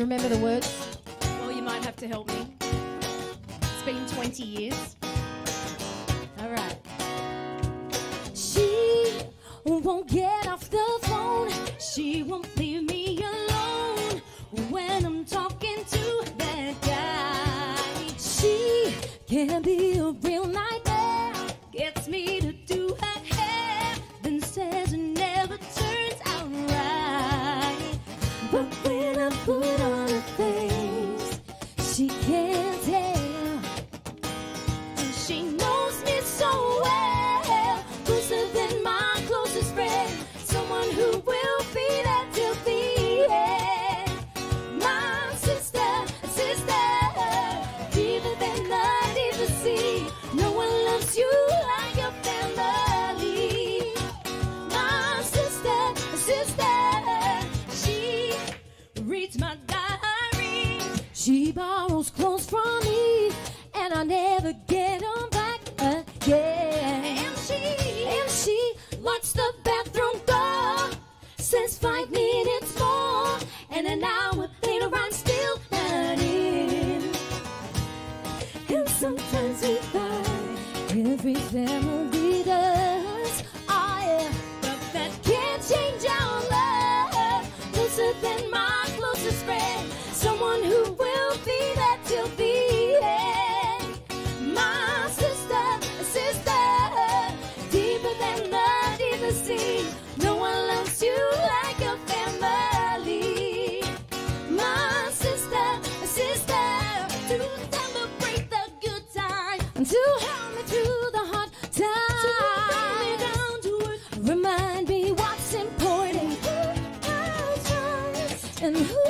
you remember the words? Well, you might have to help me. It's been 20 years. All right. She won't get off the phone. She won't leave me alone when I'm talking to that guy. She can be a real nightmare. Gets me to do her hair, then says it never turns out right. But reads my diary. She borrows clothes from me, and I never get them back again. And she, and she locks the bathroom door, says five minutes more, and an hour later I'm still not in. And sometimes we fight, every family to help me through the hard times, to me down to earth, remind me what's important, and who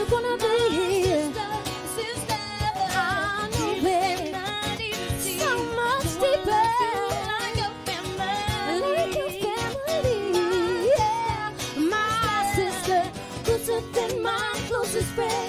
spread.